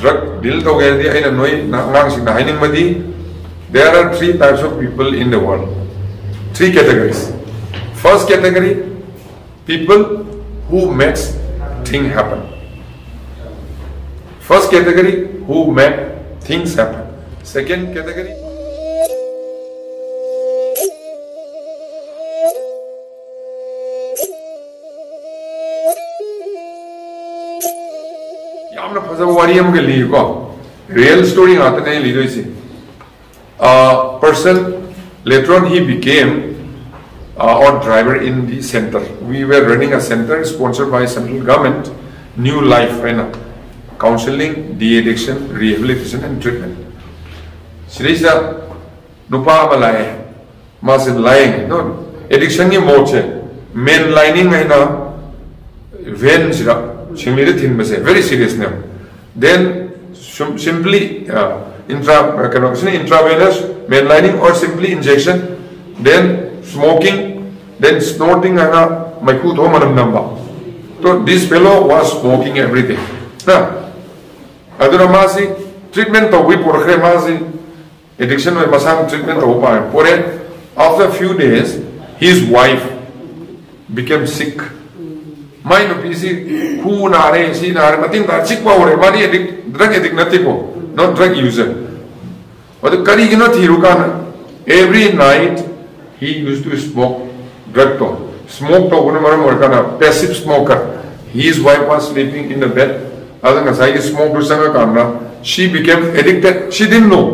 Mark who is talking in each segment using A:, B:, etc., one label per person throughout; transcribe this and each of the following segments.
A: Drug deal नाइनिंगी there are three types of people in the world three category first category people who makes thing happen first category who make things happen second category वारियम के लिए को real story हाथ नहीं ली रही थी person later on he became our driver in the centre we were running a centre sponsored by central government new life है ना counselling de addiction rehabilitation and treatment श्रीज नुपा में लाए मा से लाएँगे नो एडिक्शन की मोच है मेन लाइनिंग है ना वेन सिरा सिमिर थिन में से वेरी सीरियस ने then simply uh, intra uh, intravenous mainlining or simply injection then smoking then snorting and my food home and number so this fellow was smoking everything now aduna masi treatment to we por khe masi addiction with masam treatment to pa por after few days his wife became sick mai no pisi khu na re si na re matin ta chik pa ore mari drug addict not drug user. But kari gino thiru kan every night he used to smoke drug to smoke to one maram or kana passive smoker. His wife was sleeping in the bed. Than sai smoke to sanga kana she became addicted. She didn't know.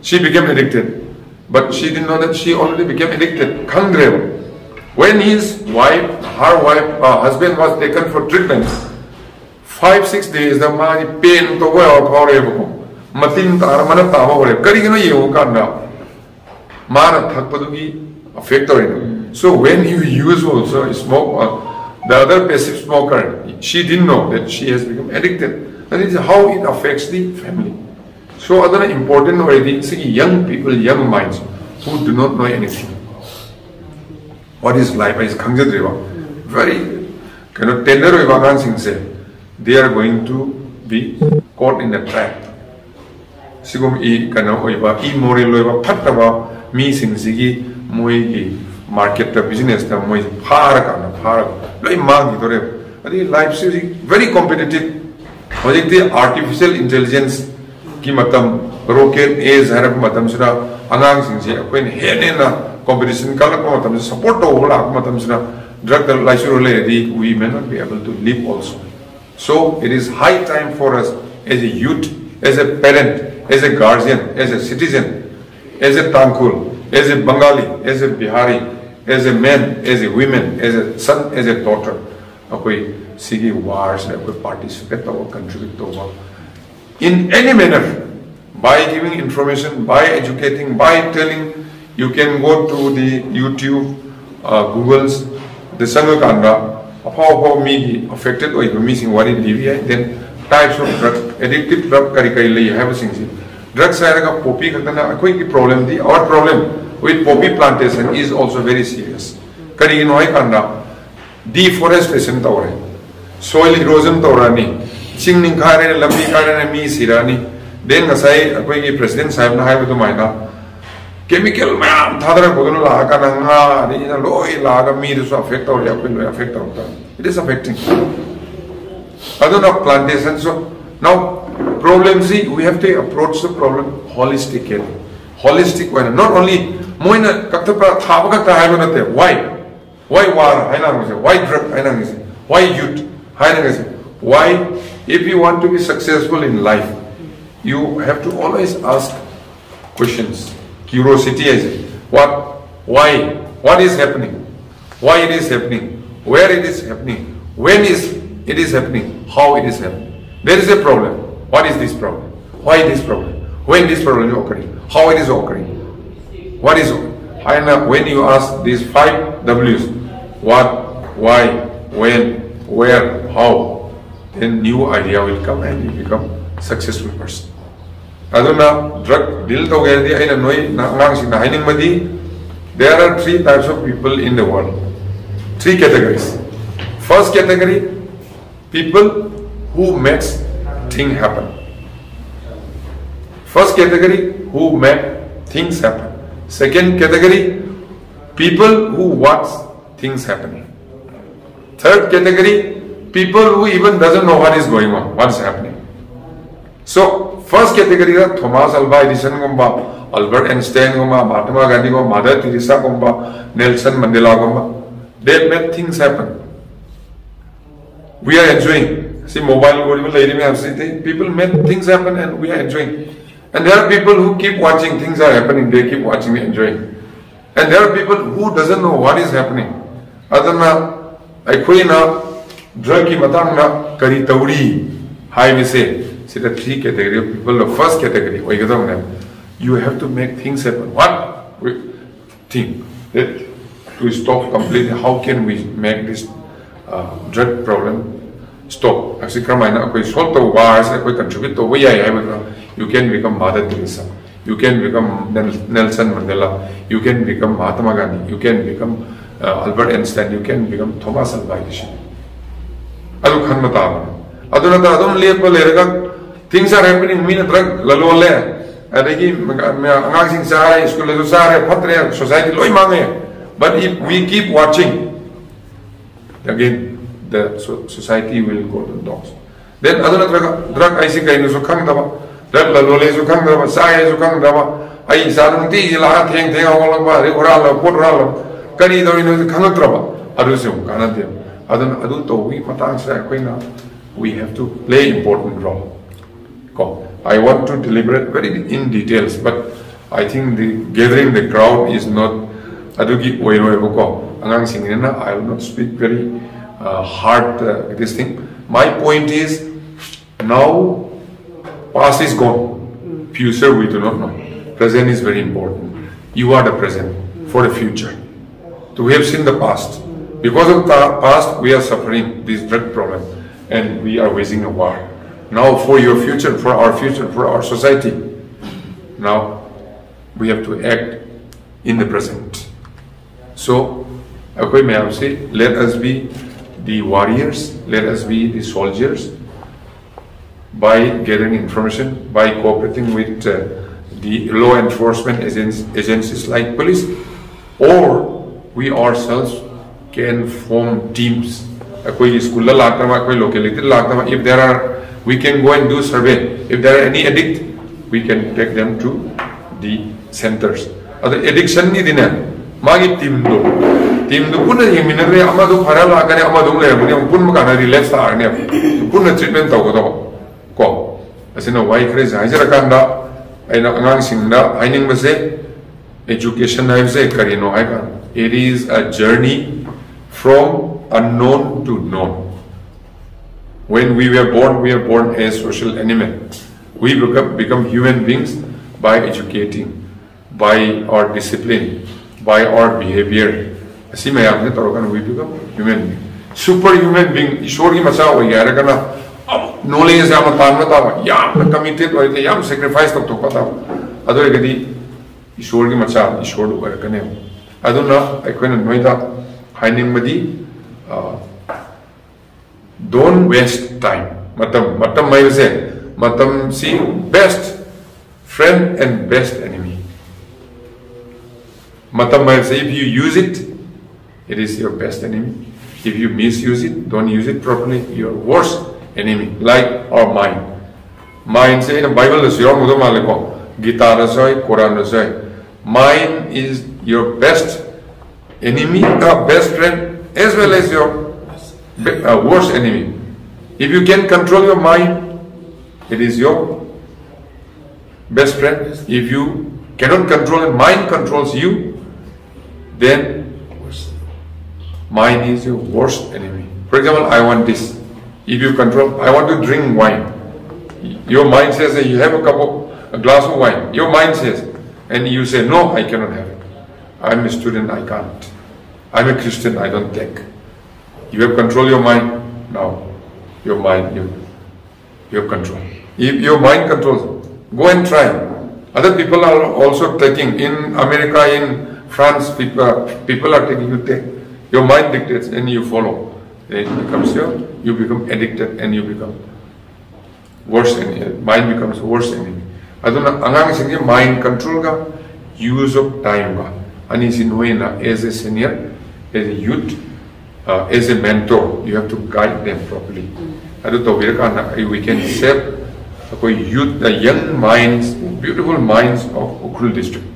A: She became addicted. But she didn't know that she already became addicted. Kangrev when his wife, her wife, uh, husband was taken for treatment, five, six days, the man pain to well horrible. Matin tar mana tama hore. Kari gino ye kan na. Mana thak padugi affect or So when you use also smoke, uh, the other passive smoker, she didn't know that she has become addicted. That is how it affects the family. So other important already, see young people, young minds who do not know anything. what is life is 강제들이와 very kind of tender of say they are going to be caught in a trap 지금 이 kind of immoral 오이바 팟다바 미싱시기 모이기 마켓다 비즈니스다 모이 파라가나 파라 로이 망이더래 아니 life is very competitive हौजिकती artificial intelligence की मतलब rocket age है मतलब सिरा अनांग Singh अखोइन हेनेना competition kalakpa matam support to hola matam sina drug the we may not be able to live also so it is high time for us as a youth as a parent as a guardian as a citizen as a Tangkhul as a bengali as a bihari as a man as a woman as a son as a daughter akoi sigi wars akoi participate to contribute to in any manner by giving information by educating by telling you can go to the YouTube, uh, Google's, the Sangakanda, how how me affected or you missing what in DVI, then types of drug, addictive drug kari kari lay have a sing. Drugs are a poppy katana, a quick problem. The our problem with poppy plantation is also very serious. Kari in kanda, deforestation tawre, soil erosion tawrani, singing kare, lambi kare, mi sirani, then asai, a quick president na have to mind. Chemical ma'am ತಾದ್ರೆ ಬಗಲು ಆಗ ನಂಗ reason ಓ ಇಲ್ಲ ಆಗ ಮೀರು so affect ಅವ್ರಿ ಅಪ್ಪಿಲ್ವ affect ಆಗ್ತಾ it is affecting ಅದು ನಾವು ಪ್ಲಾಂಟೇಶನ್ಸ್ ನಾವು problems we have to approach the problem holistic ಏನು ಹಾಲಿಸ್ಟಿಕ್ ವೈನ ನಾಟ್ ಓನ್ಲಿ ಮೋಯ್ನ ಕತ್ತಪ್ಪ ಥಾಪ ಕತ್ತ ಹಾಗನತ್ತೆ ವೈ ವೈ ವಾರ್ ಹೈನಾಂಗಿಸಿ ವೈ ಡ್ರಗ್ ಹೈನಾಂಗಿಸಿ why youth ಹೈನಾಂಗಿಸಿ why if you want to be successful in life you have to always ask questions curiosity is? What, why, what is happening? Why it is happening? Where it is happening? When is it is happening? How it is happening? There is a problem. What is this problem? Why this problem? When this problem is occurring? How it is occurring? What is and when you ask these five W's, what, why, when, where, how, then new idea will come and you become successful person. Together aina noi ngang sing na hining madi there are three types of people in the world three categories first category people who makes thing happen. First category, who make things happen. Second category, people who watch things happening. Third category, people who even doesn't know what is going on, what is happening. So first category का Thomas Alva Edison गुम्बा Albert Einstein गुम्बा महात्मा गांधी गुम्बा मादर टीरिसा गुम्बा Nelson Mandela गुम्बा they made things happen we are enjoying C mobile गोरी में lady में आप सीते people made things happen and we are enjoying and there are people who keep watching things are happening they keep watching and enjoying and there are people who doesn't know what is happening other ना I कोई ना drug की मतांग ना करी तवड़ी high में से See the three category of people. The first category, you have to make things happen. We think that to stop completely. How can we make this uh, drug problem stop? Actually, kramaina koi solve to wars, koi contribute to we you can become Mother Teresa. You can become Nelson Mandela. You can become Mahatma Gandhi. You can become uh, Albert Einstein. You can become Thomas Alva Edison. khan mata adu na adum lepa lerga things are happening mina drug. Lalo le adagi angang sing sare school le sare society loi mange. But if we keep watching again the society will go to the dogs. Then adu na drug drug aisi kainu so khang daba. Lô lê su khăng mà sai su khăng mà ai sa ti la theng theng awal lang ba re ora la pot ra la kani do ino khang tra ba adu se ka na de adu adu to wi matang sa ko na we have to play important role i want to deliberate very in details but i think the gathering the crowd is not i will not speak very uh, hard uh, this thing my point is now Past is gone. Future we do not know. Present is very important. You are the present for the future. So we have seen the past. Because of the past, we are suffering this drug problem and we are waging a war. Now for your future, for our future, for our society, now we have to act in the present. So, okay, may I say, let us be the warriors, let us be the soldiers, by gathering information, by cooperating with uh, the law enforcement agencies like police, or we ourselves can form teams. if there are we can go and do survey. If there are any addict we can take them to the centers. La kare amadu le muni pun ma kana relax ta arne punna treatment ta ko ko asina wai khre jai jara kanda aina angang singda aining base education life se karino ai kan? It is a journey from unknown to known When we were born, we were born as social animal. We become, become human beings by educating, by our discipline, by our behavior. Kasi may akit tarukan, we become human being. Superhuman being, sure ki masawa, yara ka na, knowledge is yama tanwa tawa, yam na committed, or ito yam sacrifice tak tukwa tawa. Ado yung kadi, ईश्वर की मचा ईश्वर उगरकने अदुना अखोन नोइदा हाइनिंग मदी don't waste time. Matam matam mai se matam si best friend and best enemy. Matam se if you use it it is your best enemy. If you misuse it don't use it properly your worst enemy, like our mind. Mind say in the Bible is your rasoi, Quran. Mind is your best enemy, uh, best friend, as well as your uh, worst enemy. If you can control your mind, it is your best friend. If you cannot control it, mind controls you, then mind is your worst enemy. For example, I want this. If you control, I want to drink wine. Your mind says that you have a cup of, a glass of wine. Your mind says, and you say, no, I cannot have it. I'm a student, I can't. I'm a Christian, I don't take. You have control your mind. Now, your mind, you, you have control. If your mind controls, go and try. Other people are also taking. In America, in France, people people are taking, you take. Your mind dictates and you follow. It becomes your, you become addicted and you become worst enemy mind becomes worst enemy angang singe mind control ga use of time ga ani sin hoina as a senior as a youth uh, as a mentor you have to guide them properly. Wir kana we can youth the young minds beautiful minds of Ukhrul district